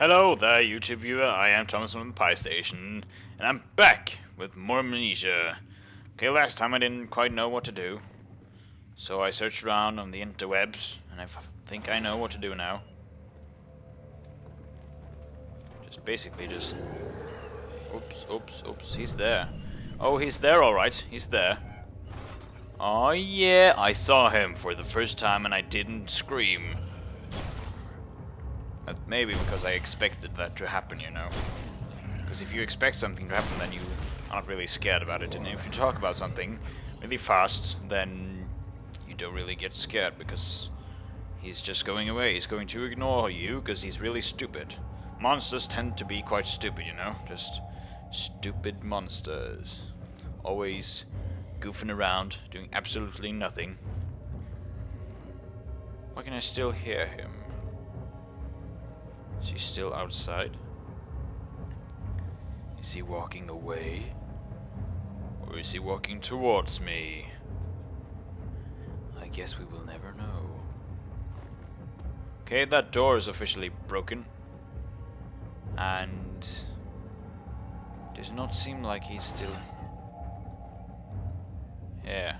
Hello there, YouTube viewer. I am Thomas from the PieStation, and I'm back with more amnesia. Okay, last time I didn't quite know what to do, so I searched around on the interwebs, and I think I know what to do now. Just basically just... Oops, oops, oops, he's there. Oh, he's there alright, he's there. Oh yeah, I saw him for the first time and I didn't scream. Maybe because I expected that to happen, you know. Because if you expect something to happen, then you aren't really scared about it. And if you talk about something really fast, then you don't really get scared because he's just going away. He's going to ignore you because he's really stupid. Monsters tend to be quite stupid, you know? Just stupid monsters. Always goofing around, doing absolutely nothing. Why can I still hear him? Is he still outside? Is he walking away? Or is he walking towards me? I guess we will never know. Okay, that door is officially broken. And... Does not seem like he's still yeah.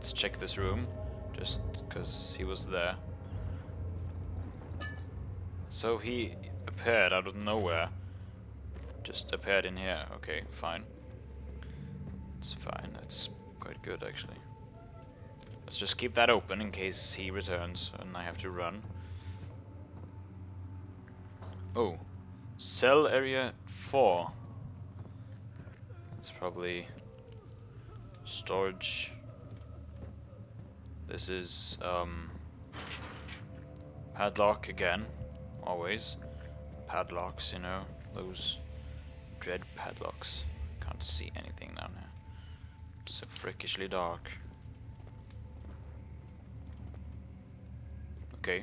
Let's check this room, just because he was there. So he appeared out of nowhere. Just appeared in here. Okay, fine. It's fine. That's quite good, actually. Let's just keep that open in case he returns and I have to run. Oh, Cell area 4. It's probably storage. This is um, padlock again, always. Padlocks, you know, those dread padlocks. Can't see anything down here. so freakishly dark. Okay.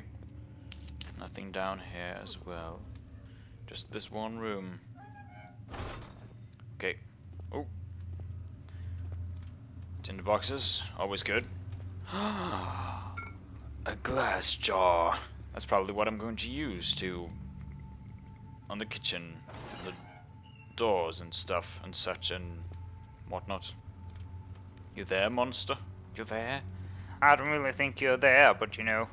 Nothing down here as well. Just this one room. Okay. Oh. Tinder boxes, always good. A glass jar. That's probably what I'm going to use to on the kitchen, the doors and stuff and such and whatnot. You there, monster? You there? I don't really think you're there, but you know.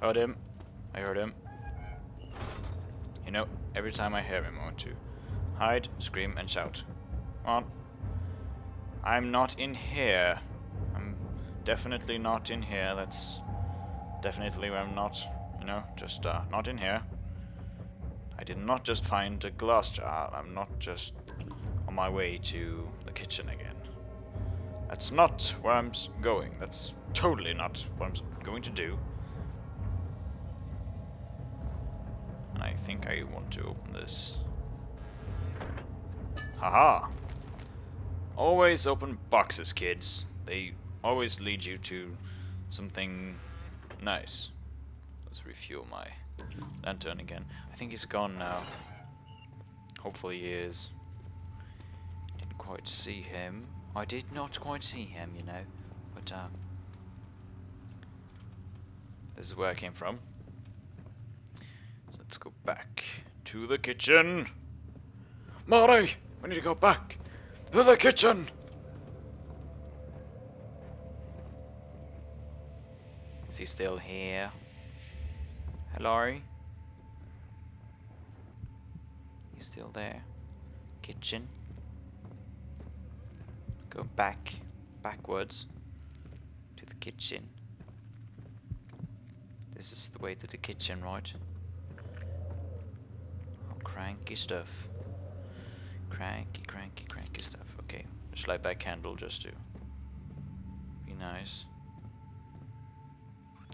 Heard him. I heard him. You know, every time I hear him, I want to hide, scream, and shout. On. I'm not in here. I'm definitely not in here. That's definitely where I'm not, you know, just uh, not in here. I did not just find a glass jar. I'm not just on my way to the kitchen again. That's not where I'm going. That's totally not what I'm going to do. And I think I want to open this. Haha! Always open boxes, kids. They always lead you to something nice. Let's refuel my lantern again. I think he's gone now. Hopefully he is. Didn't quite see him. I did not quite see him, you know. But, um... This is where I came from. Let's go back to the kitchen. Marty, we need to go back to the kitchen. Is he still here? Hello? He's still there. Kitchen. Go back, backwards to the kitchen. This is the way to the kitchen, right? Oh, cranky stuff. Cranky, cranky, cranky stuff. Okay, just light that candle just to be nice.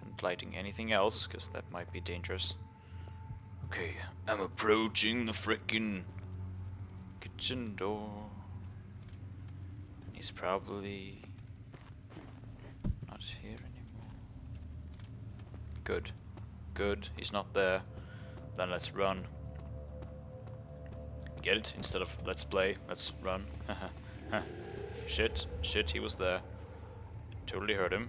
Not lighting anything else, because that might be dangerous. Okay, I'm approaching the frickin' kitchen door. He's probably not here anymore. Good. Good, he's not there. Then let's run get it? Instead of let's play, let's run. Shit, shit, he was there. Totally heard him.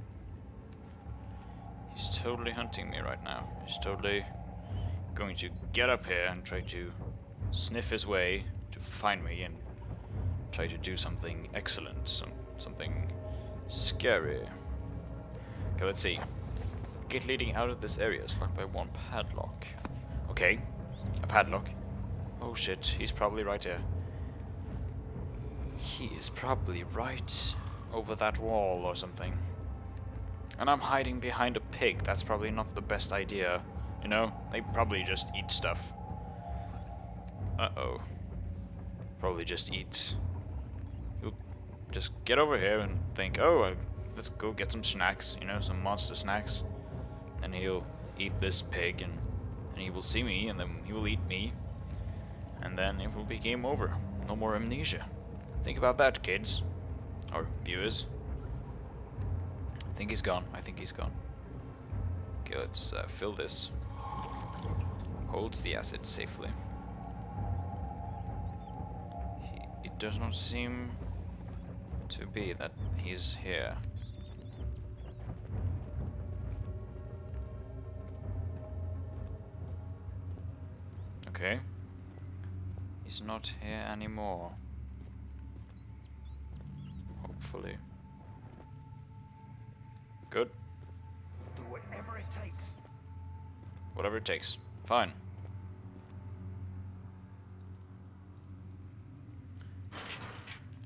He's totally hunting me right now. He's totally going to get up here and try to sniff his way to find me and try to do something excellent, some something scary. Okay, let's see. Gate leading out of this area is locked by one padlock. Okay, a padlock. Oh shit, he's probably right here. He is probably right over that wall or something. And I'm hiding behind a pig. That's probably not the best idea. You know, they probably just eat stuff. Uh-oh. Probably just eat. He'll just get over here and think, oh, uh, let's go get some snacks, you know, some monster snacks. And he'll eat this pig and, and he will see me and then he will eat me. And then it will be game over. No more amnesia. Think about that, kids. Or viewers. I think he's gone. I think he's gone. Okay, let's uh, fill this. Holds the acid safely. He, it does not seem to be that he's here. Okay. He's not here anymore. Hopefully. Good. Do whatever it takes. Whatever it takes. Fine.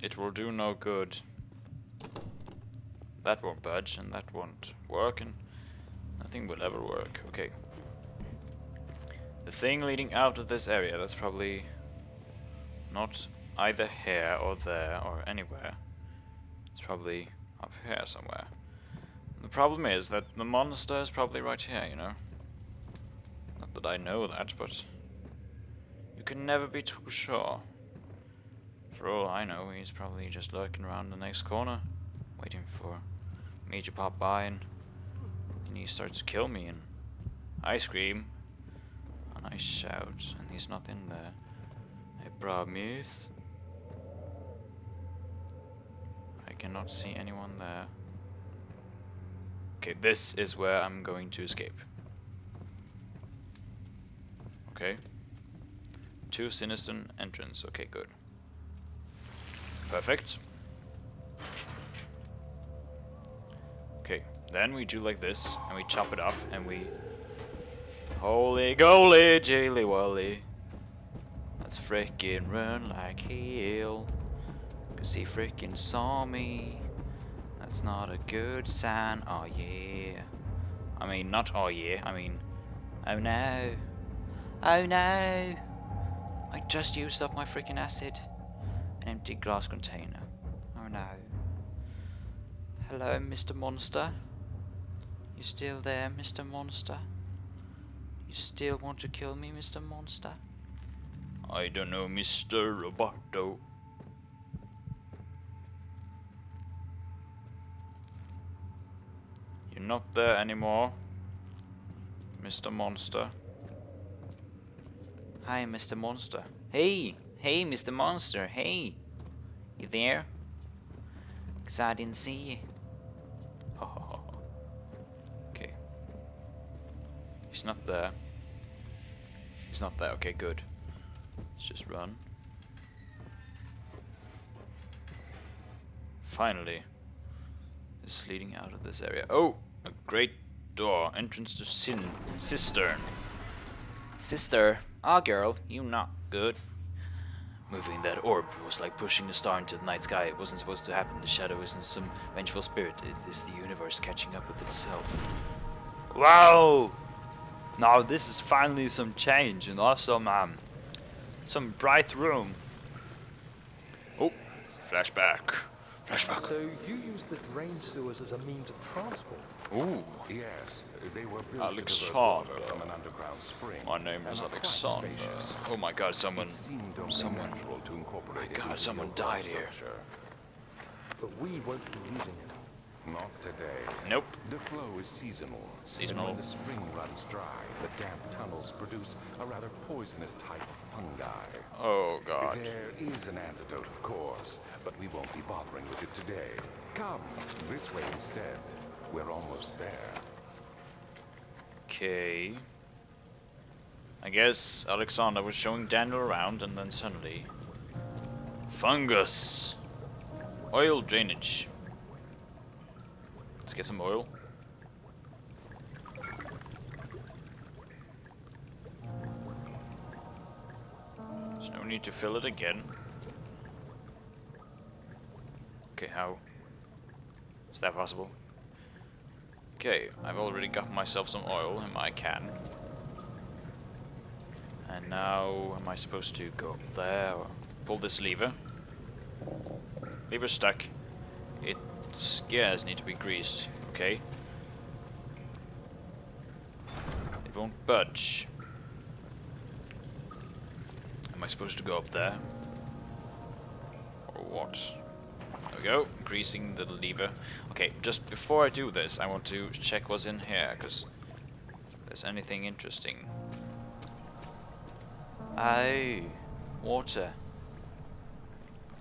It will do no good. That won't budge, and that won't work, and nothing will ever work. Okay. The thing leading out of this area, that's probably not either here or there or anywhere. It's probably up here somewhere. The problem is that the monster is probably right here, you know? Not that I know that, but you can never be too sure. For all I know, he's probably just lurking around the next corner, waiting for me to pop by and, and he starts to kill me and I scream and I shout and he's not in there. I promise. I cannot see anyone there. Okay, this is where I'm going to escape. Okay. Two sinister entrance. Okay, good. Perfect. Okay, then we do like this, and we chop it off, and we... Holy goly, jilly wally. Let's run like hell. Cause he frickin' saw me. That's not a good sign. Oh yeah. I mean, not oh yeah. I mean, oh no. Oh no. I just used up my freaking acid. An empty glass container. Oh no. Hello, Mr. Monster. You still there, Mr. Monster? You still want to kill me, Mr. Monster? I don't know, Mr. Roboto. You're not there anymore, Mr. Monster. Hi, Mr. Monster. Hey! Hey, Mr. Monster, hey! You there? Cause I didn't see you. okay. He's not there. He's not there, okay, good. Let's just run. Finally. This is leading out of this area. Oh! A great door. Entrance to Sin Cistern. Sister. Ah, girl, you not good. Moving that orb was like pushing a star into the night sky. It wasn't supposed to happen. The shadow isn't some vengeful spirit. It is the universe catching up with itself. Wow! Now this is finally some change and also um, some bright room. Oh, flashback. Flashback. So you use the drain sewers as a means of transport? Ooh, Yes, they were built to Alexander. divert from an underground spring. my name is and are Alexander. Oh my god, someone, seemed someone, natural to incorporate it God, someone overall died here. But we won't be using it. Not today. Nope. The flow is seasonal. Seasonal. When the spring runs dry, the damp tunnels produce a rather poisonous type of fungi. Oh god. There is an antidote, of course, but we won't be bothering with it today. Come, this way instead. We're almost there. Okay. I guess Alexander was showing Daniel around and then suddenly... Fungus! Oil drainage. Let's get some oil. There's no need to fill it again. Okay, how? Is that possible? Okay, I've already got myself some oil in my can. And now, am I supposed to go up there pull this lever? Lever's stuck. Its gears need to be greased, okay? It won't budge. Am I supposed to go up there? Or what? There we go, greasing the lever. Okay, just before I do this, I want to check what's in here, because there's anything interesting. Aye, water.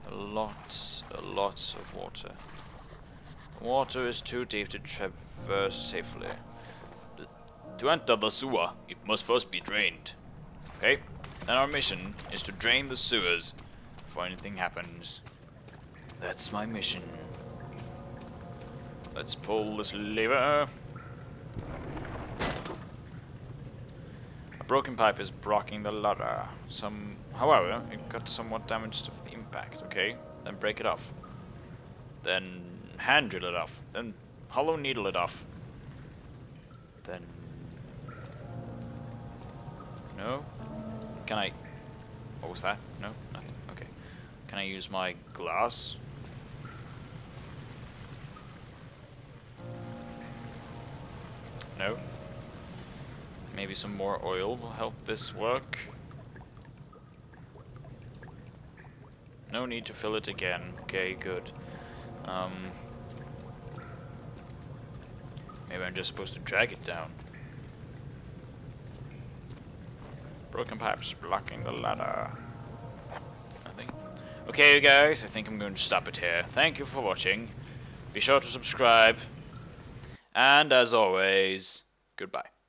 A lot, a lot of water. Water is too deep to traverse safely. To enter the sewer, it must first be drained. Okay, then our mission is to drain the sewers before anything happens. That's my mission. Let's pull this lever. A broken pipe is blocking the ladder. Some, however, it got somewhat damaged of impact. Okay, then break it off. Then hand drill it off. Then hollow needle it off. Then no. Can I? What was that? No, nothing. Okay. Can I use my glass? No. Maybe some more oil will help this work. No need to fill it again. Okay, good. Um, maybe I'm just supposed to drag it down. Broken pipes blocking the ladder. Nothing. Okay, guys, I think I'm going to stop it here. Thank you for watching. Be sure to subscribe. And as always, goodbye.